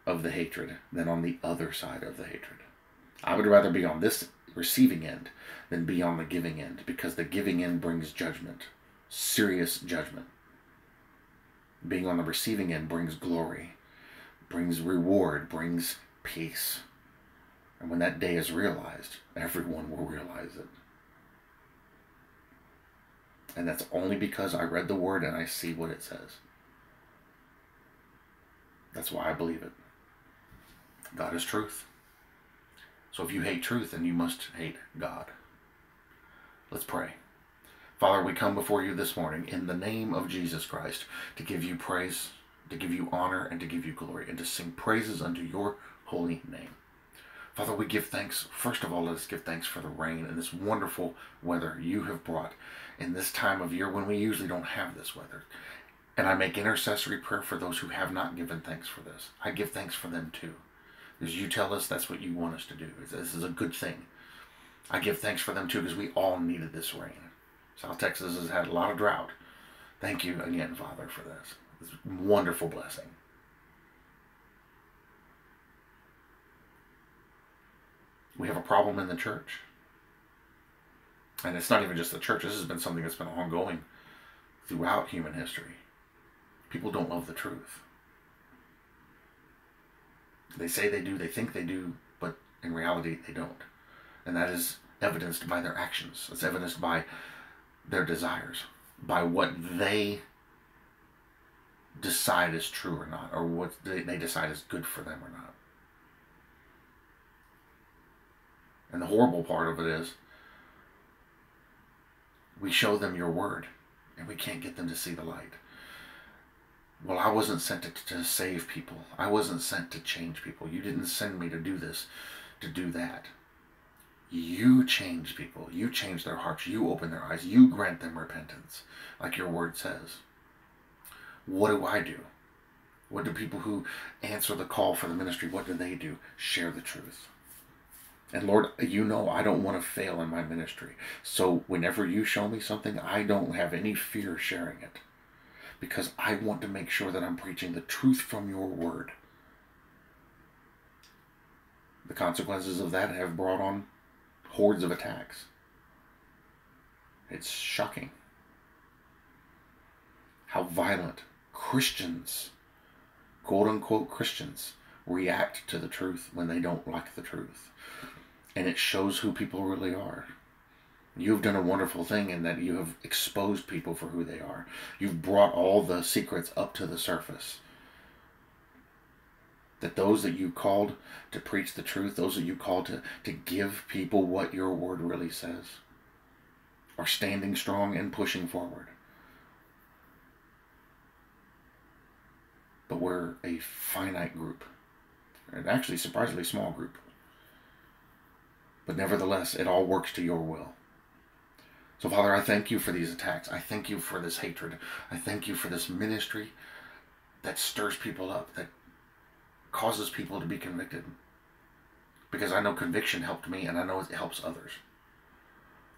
Speaker 1: of the hatred than on the other side of the hatred. I would rather be on this receiving end than be on the giving end because the giving end brings judgment, serious judgment. Being on the receiving end brings glory, brings reward, brings peace. And when that day is realized, everyone will realize it. And that's only because I read the word and I see what it says. That's why I believe it. God is truth. So if you hate truth, then you must hate God. Let's pray. Father, we come before you this morning in the name of Jesus Christ to give you praise, to give you honor, and to give you glory, and to sing praises unto your holy name. Father, we give thanks. First of all, let us give thanks for the rain and this wonderful weather you have brought in this time of year when we usually don't have this weather. And I make intercessory prayer for those who have not given thanks for this. I give thanks for them too. Because you tell us that's what you want us to do. This is a good thing. I give thanks for them too because we all needed this rain. South Texas has had a lot of drought. Thank you again, Father, for this. This wonderful blessing. We have a problem in the church. And it's not even just the church. This has been something that's been ongoing throughout human history. People don't love the truth. They say they do, they think they do, but in reality, they don't. And that is evidenced by their actions. It's evidenced by their desires, by what they decide is true or not, or what they decide is good for them or not. And the horrible part of it is, we show them your word, and we can't get them to see the light. Well, I wasn't sent to, to save people. I wasn't sent to change people. You didn't send me to do this, to do that. You change people. You change their hearts. You open their eyes. You grant them repentance, like your word says. What do I do? What do people who answer the call for the ministry, what do they do? Share the truth. And Lord, you know I don't want to fail in my ministry. So whenever you show me something, I don't have any fear sharing it because I want to make sure that I'm preaching the truth from your word. The consequences of that have brought on hordes of attacks. It's shocking how violent Christians, quote unquote Christians, react to the truth when they don't like the truth. And it shows who people really are. You've done a wonderful thing in that you have exposed people for who they are. You've brought all the secrets up to the surface. That those that you called to preach the truth, those that you called to, to give people what your word really says, are standing strong and pushing forward. But we're a finite group, and actually surprisingly small group. But nevertheless, it all works to your will. So, Father, I thank you for these attacks. I thank you for this hatred. I thank you for this ministry that stirs people up, that causes people to be convicted. Because I know conviction helped me and I know it helps others.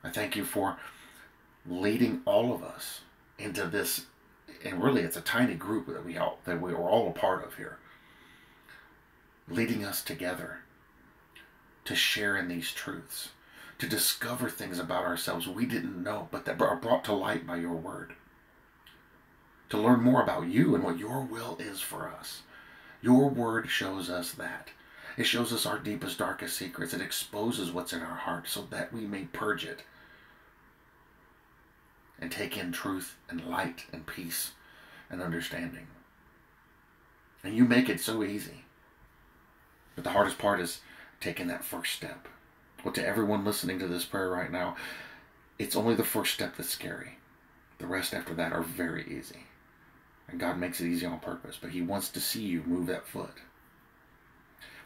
Speaker 1: I thank you for leading all of us into this, and really it's a tiny group that we all, that we are all a part of here, leading us together to share in these truths to discover things about ourselves we didn't know, but that are brought to light by your word. To learn more about you and what your will is for us. Your word shows us that. It shows us our deepest, darkest secrets. It exposes what's in our heart so that we may purge it and take in truth and light and peace and understanding. And you make it so easy. But the hardest part is taking that first step. Well, to everyone listening to this prayer right now, it's only the first step that's scary. The rest after that are very easy. And God makes it easy on purpose, but He wants to see you move that foot.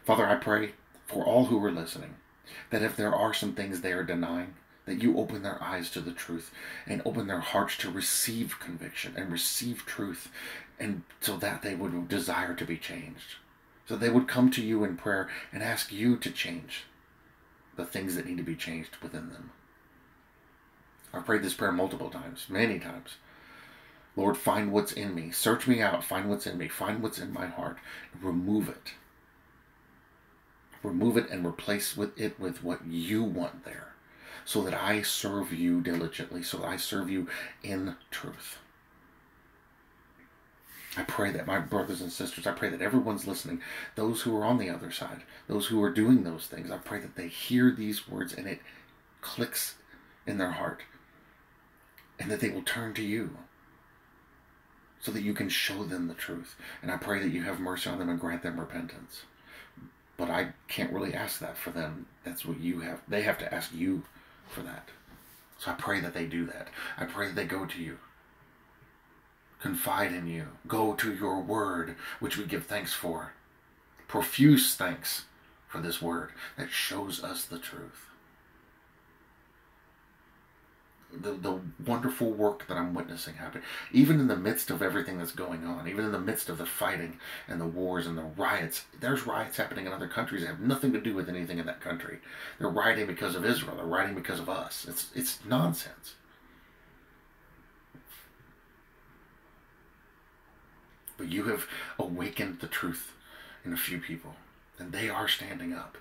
Speaker 1: Father, I pray for all who are listening that if there are some things they are denying, that you open their eyes to the truth and open their hearts to receive conviction and receive truth, and so that they would desire to be changed. So they would come to you in prayer and ask you to change the things that need to be changed within them. I've prayed this prayer multiple times, many times. Lord, find what's in me. Search me out. Find what's in me. Find what's in my heart. Remove it. Remove it and replace with it with what you want there so that I serve you diligently, so that I serve you in truth. I pray that my brothers and sisters, I pray that everyone's listening, those who are on the other side, those who are doing those things, I pray that they hear these words and it clicks in their heart and that they will turn to you so that you can show them the truth. And I pray that you have mercy on them and grant them repentance. But I can't really ask that for them. That's what you have. They have to ask you for that. So I pray that they do that. I pray that they go to you confide in you. Go to your word, which we give thanks for. Profuse thanks for this word that shows us the truth. The, the wonderful work that I'm witnessing happen, even in the midst of everything that's going on, even in the midst of the fighting and the wars and the riots. There's riots happening in other countries that have nothing to do with anything in that country. They're rioting because of Israel. They're rioting because of us. It's it's nonsense. But you have awakened the truth in a few people, and they are standing up.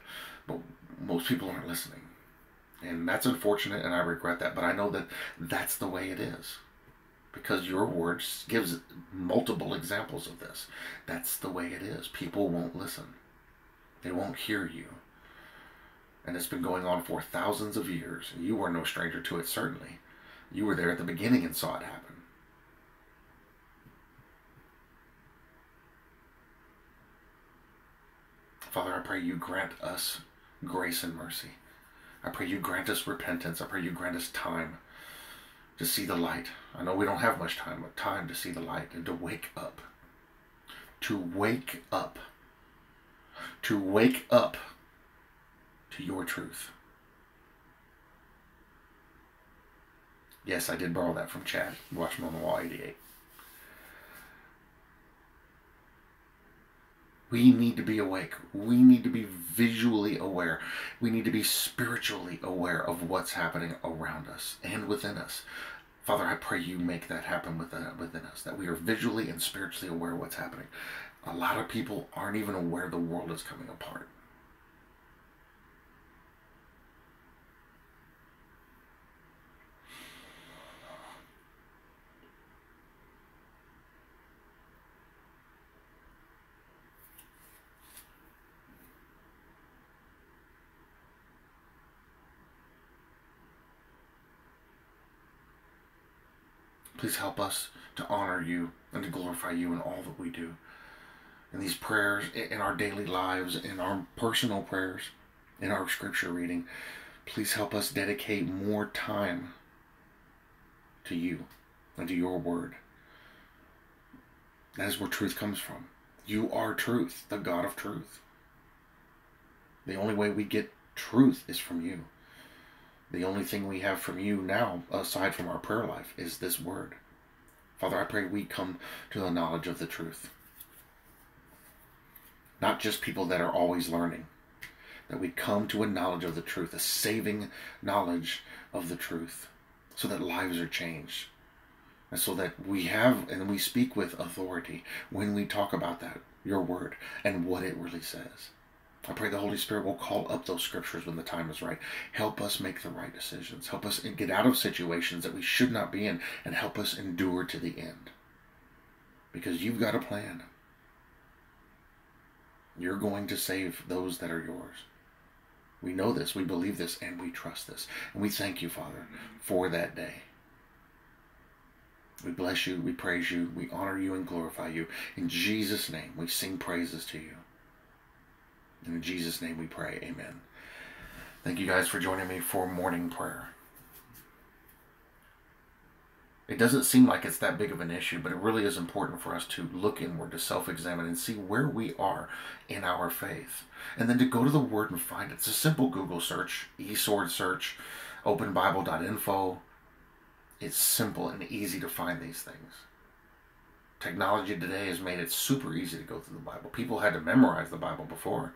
Speaker 1: But most people aren't listening. And that's unfortunate, and I regret that. But I know that that's the way it is. Because your word gives multiple examples of this. That's the way it is. People won't listen, they won't hear you. And it's been going on for thousands of years. And you were no stranger to it, certainly. You were there at the beginning and saw it happen. Father, I pray you grant us grace and mercy. I pray you grant us repentance. I pray you grant us time to see the light. I know we don't have much time, but time to see the light and to wake up. To wake up. To wake up to your truth. Yes, I did borrow that from Chad. Watchmen on the Wall 88. We need to be awake. We need to be visually aware. We need to be spiritually aware of what's happening around us and within us. Father, I pray you make that happen within, uh, within us, that we are visually and spiritually aware of what's happening. A lot of people aren't even aware the world is coming apart. Please help us to honor you and to glorify you in all that we do. In these prayers, in our daily lives, in our personal prayers, in our scripture reading, please help us dedicate more time to you and to your word. That is where truth comes from. You are truth, the God of truth. The only way we get truth is from you. The only thing we have from you now, aside from our prayer life, is this word. Father, I pray we come to the knowledge of the truth. Not just people that are always learning, that we come to a knowledge of the truth, a saving knowledge of the truth, so that lives are changed. And so that we have and we speak with authority when we talk about that, your word, and what it really says. I pray the Holy Spirit will call up those scriptures when the time is right. Help us make the right decisions. Help us get out of situations that we should not be in and help us endure to the end. Because you've got a plan. You're going to save those that are yours. We know this, we believe this, and we trust this. And we thank you, Father, for that day. We bless you, we praise you, we honor you, and glorify you. In Jesus' name, we sing praises to you. In Jesus' name we pray. Amen. Thank you guys for joining me for morning prayer. It doesn't seem like it's that big of an issue, but it really is important for us to look inward, to self examine, and see where we are in our faith. And then to go to the Word and find it. It's a simple Google search, eSword search, openbible.info. It's simple and easy to find these things. Technology today has made it super easy to go through the Bible. People had to memorize the Bible before,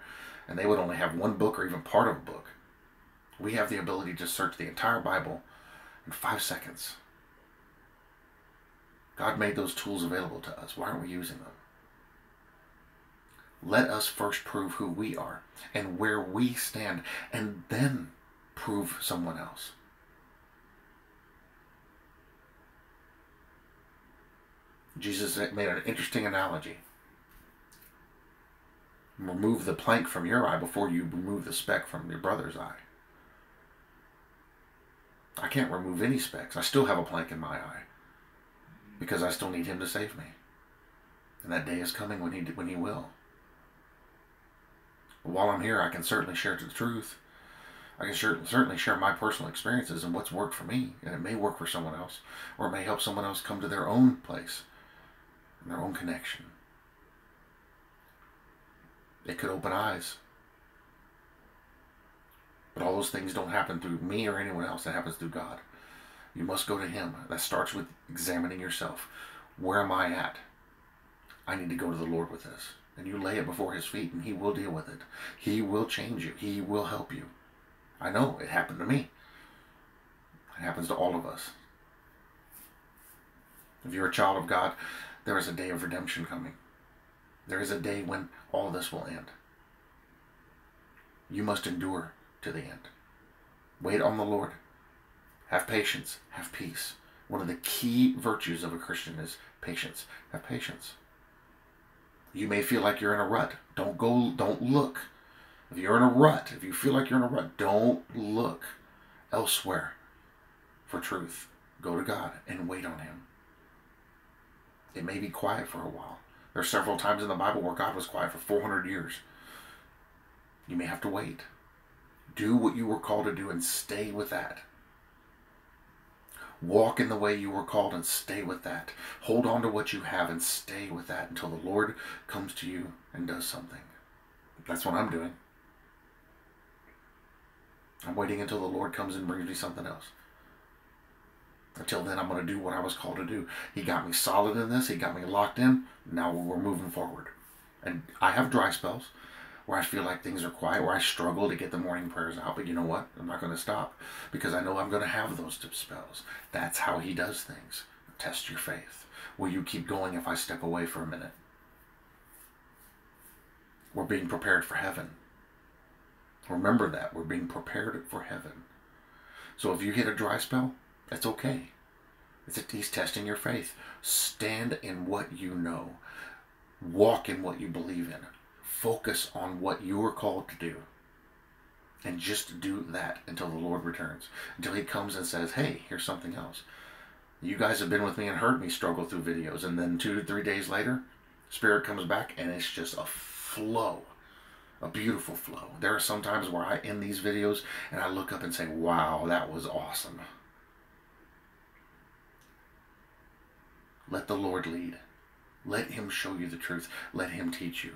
Speaker 1: and they would only have one book or even part of a book. We have the ability to search the entire Bible in five seconds. God made those tools available to us. Why aren't we using them? Let us first prove who we are and where we stand, and then prove someone else. Jesus made an interesting analogy. Remove the plank from your eye before you remove the speck from your brother's eye. I can't remove any specks. I still have a plank in my eye because I still need him to save me. And that day is coming when he when he will. While I'm here, I can certainly share to the truth. I can certainly share my personal experiences and what's worked for me, and it may work for someone else, or it may help someone else come to their own place, their own connection. It could open eyes. But all those things don't happen through me or anyone else. That happens through God. You must go to Him. That starts with examining yourself. Where am I at? I need to go to the Lord with this. And you lay it before His feet, and He will deal with it. He will change you, He will help you. I know it happened to me. It happens to all of us. If you're a child of God, there is a day of redemption coming. There is a day when all this will end. You must endure to the end. Wait on the Lord. Have patience. Have peace. One of the key virtues of a Christian is patience. Have patience. You may feel like you're in a rut. Don't go, don't look. If you're in a rut, if you feel like you're in a rut, don't look elsewhere for truth. Go to God and wait on Him. It may be quiet for a while. There are several times in the Bible where God was quiet for 400 years. You may have to wait. Do what you were called to do and stay with that. Walk in the way you were called and stay with that. Hold on to what you have and stay with that until the Lord comes to you and does something. That's what I'm doing. I'm waiting until the Lord comes and brings me something else. Until then, I'm going to do what I was called to do. He got me solid in this. He got me locked in. Now we're moving forward. And I have dry spells where I feel like things are quiet, where I struggle to get the morning prayers out. But you know what? I'm not going to stop because I know I'm going to have those spells. That's how He does things. Test your faith. Will you keep going if I step away for a minute? We're being prepared for heaven. Remember that. We're being prepared for heaven. So if you hit a dry spell, that's okay. It's a, he's testing your faith. Stand in what you know. Walk in what you believe in focus on what you are called to do. And just do that until the Lord returns. Until He comes and says, hey, here's something else. You guys have been with me and heard me struggle through videos. And then two to three days later, Spirit comes back and it's just a flow. A beautiful flow. There are some times where I end these videos and I look up and say, wow, that was awesome. Let the Lord lead. Let Him show you the truth. Let Him teach you.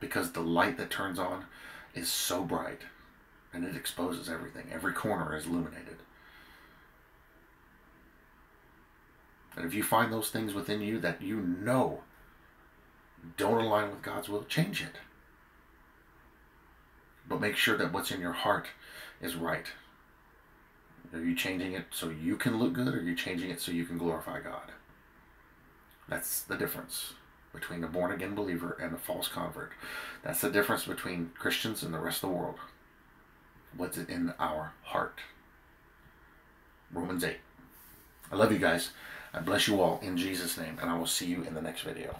Speaker 1: because the light that turns on is so bright and it exposes everything. Every corner is illuminated. And if you find those things within you that you know don't align with God's will, change it. But make sure that what's in your heart is right. Are you changing it so you can look good or are you changing it so you can glorify God? That's the difference between a born again believer and a false convert. That's the difference between Christians and the rest of the world. What's in our heart? Romans 8. I love you guys. I bless you all in Jesus' name, and I will see you in the next video.